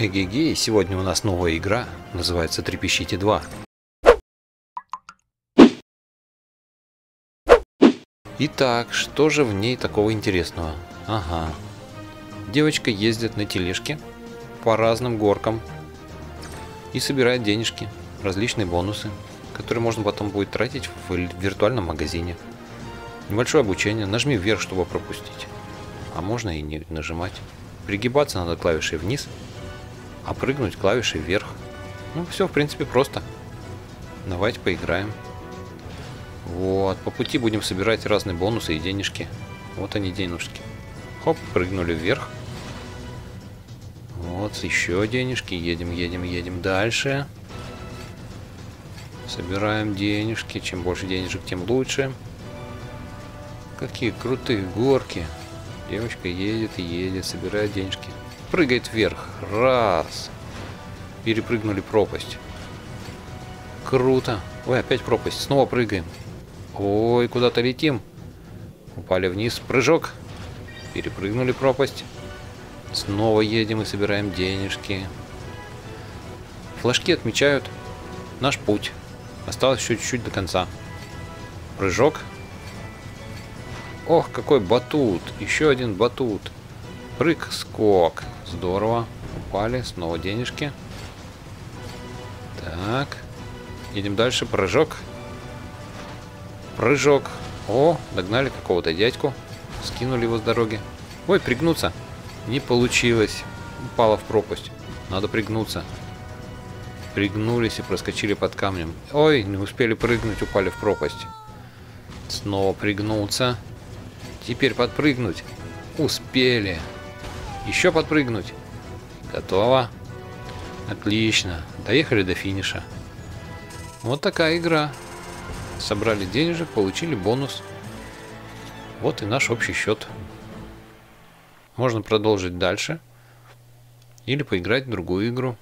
Эгегей, сегодня у нас новая игра, называется Трепещите 2. Итак, что же в ней такого интересного? Ага. Девочка ездит на тележке по разным горкам и собирает денежки, различные бонусы, которые можно потом будет тратить в виртуальном магазине. Небольшое обучение, нажми вверх, чтобы пропустить. А можно и не нажимать. Пригибаться надо клавишей вниз, а прыгнуть клавишей вверх. Ну, все, в принципе, просто. Давайте поиграем. Вот, по пути будем собирать разные бонусы и денежки. Вот они, денежки. Хоп, прыгнули вверх. Вот, еще денежки. Едем, едем, едем дальше. Собираем денежки. Чем больше денежек, тем лучше. Какие крутые горки. Девочка едет и едет, собирает денежки. Прыгает вверх. Раз. Перепрыгнули пропасть. Круто. Ой, опять пропасть. Снова прыгаем. Ой, куда-то летим. Упали вниз. Прыжок. Перепрыгнули пропасть. Снова едем и собираем денежки. Флажки отмечают наш путь. Осталось еще чуть-чуть до конца. Прыжок. Ох, какой батут. Еще один батут. Прыг, скок. Здорово. Упали. Снова денежки. Так. Едем дальше. Прыжок. Прыжок. О, догнали какого-то дядьку. Скинули его с дороги. Ой, пригнуться. Не получилось. Упала в пропасть. Надо пригнуться. Пригнулись и проскочили под камнем. Ой, не успели прыгнуть, упали в пропасть. Снова пригнуться. Теперь подпрыгнуть. Успели. Еще подпрыгнуть. Готово. Отлично. Доехали до финиша. Вот такая игра. Собрали денежек, получили бонус. Вот и наш общий счет. Можно продолжить дальше. Или поиграть в другую игру.